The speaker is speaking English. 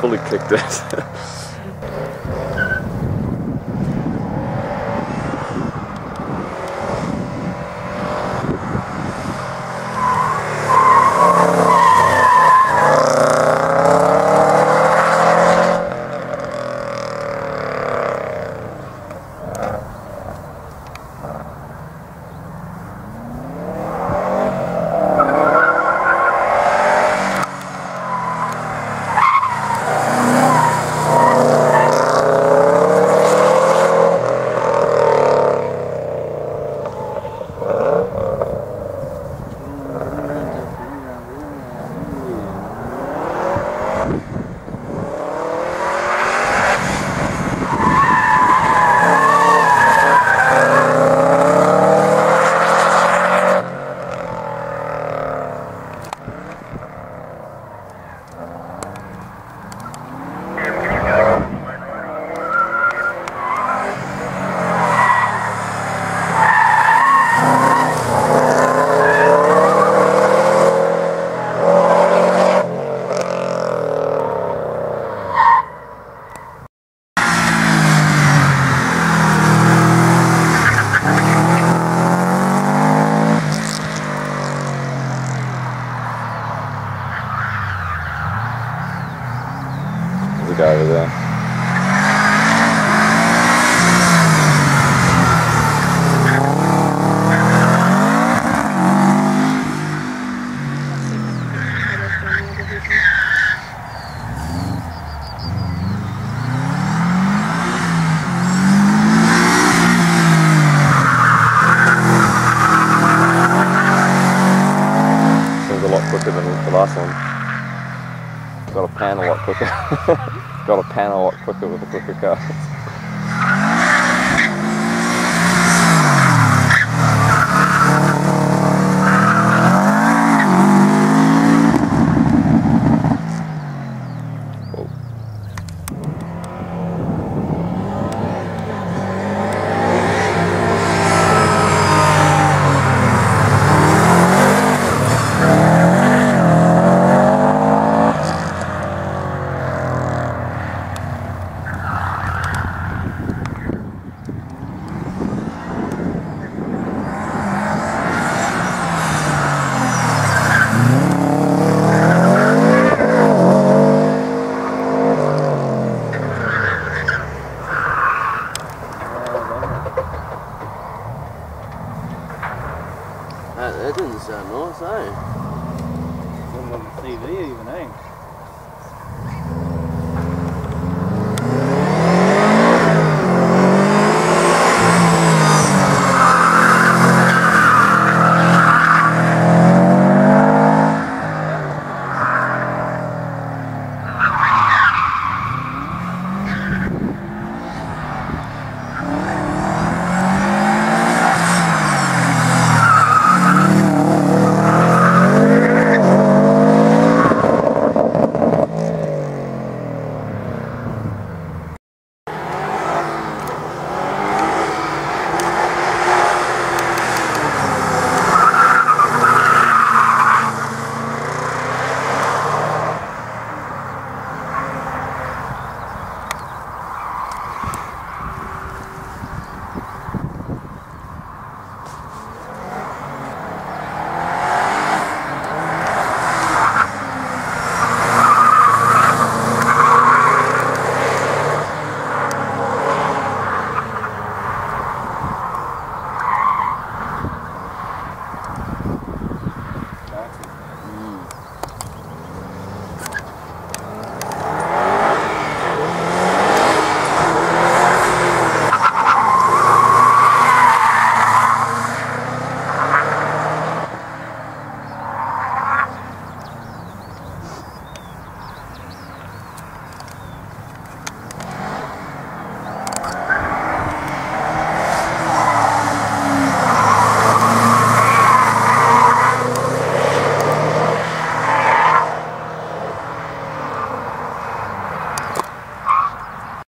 fully kicked it. Seems a lot quicker than the last one. Got a pan a lot quicker. Got a pan a lot quicker with a quicker car. That, that doesn't sound nice, eh? Wasn't on the TV even, eh?